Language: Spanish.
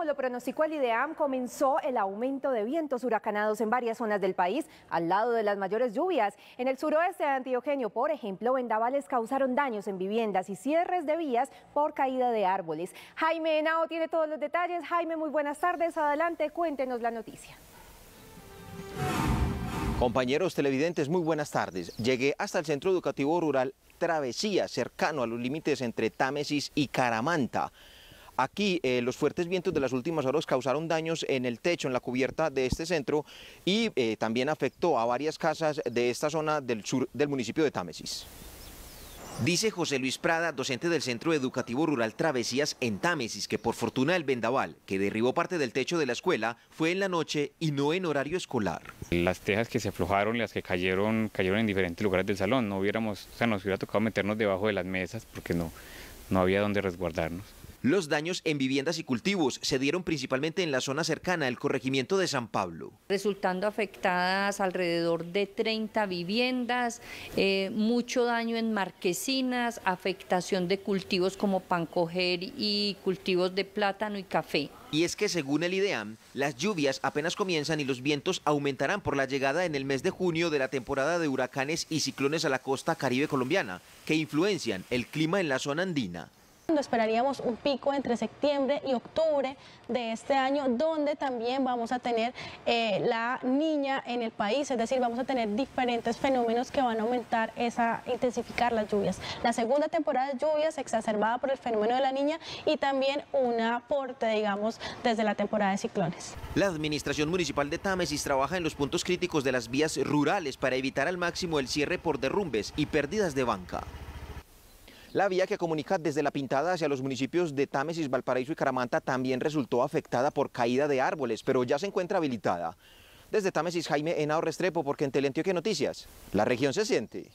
como lo pronosticó el IDEAM, comenzó el aumento de vientos huracanados en varias zonas del país, al lado de las mayores lluvias. En el suroeste de Antioqueño, por ejemplo, vendavales causaron daños en viviendas y cierres de vías por caída de árboles. Jaime Henao tiene todos los detalles. Jaime, muy buenas tardes. Adelante, cuéntenos la noticia. Compañeros televidentes, muy buenas tardes. Llegué hasta el Centro Educativo Rural Travesía, cercano a los límites entre Támesis y Caramanta. Aquí eh, los fuertes vientos de las últimas horas causaron daños en el techo, en la cubierta de este centro y eh, también afectó a varias casas de esta zona del sur del municipio de Támesis. Dice José Luis Prada, docente del Centro Educativo Rural Travesías en Támesis, que por fortuna el vendaval, que derribó parte del techo de la escuela, fue en la noche y no en horario escolar. Las tejas que se aflojaron, las que cayeron, cayeron en diferentes lugares del salón. No hubiéramos, o sea, nos hubiera tocado meternos debajo de las mesas porque no, no había donde resguardarnos. Los daños en viviendas y cultivos se dieron principalmente en la zona cercana al corregimiento de San Pablo. Resultando afectadas alrededor de 30 viviendas, eh, mucho daño en marquesinas, afectación de cultivos como pancoger y cultivos de plátano y café. Y es que según el IDEAM, las lluvias apenas comienzan y los vientos aumentarán por la llegada en el mes de junio de la temporada de huracanes y ciclones a la costa caribe colombiana, que influencian el clima en la zona andina. Esperaríamos un pico entre septiembre y octubre de este año, donde también vamos a tener eh, la niña en el país, es decir, vamos a tener diferentes fenómenos que van a aumentar esa, intensificar las lluvias. La segunda temporada de lluvias exacerbada por el fenómeno de la niña y también un aporte, digamos, desde la temporada de ciclones. La Administración Municipal de Támesis trabaja en los puntos críticos de las vías rurales para evitar al máximo el cierre por derrumbes y pérdidas de banca. La vía que comunica desde La Pintada hacia los municipios de Támesis, Valparaíso y Caramanta también resultó afectada por caída de árboles, pero ya se encuentra habilitada. Desde Támesis, Jaime Henao Restrepo, porque en Teleantioquia Noticias, la región se siente.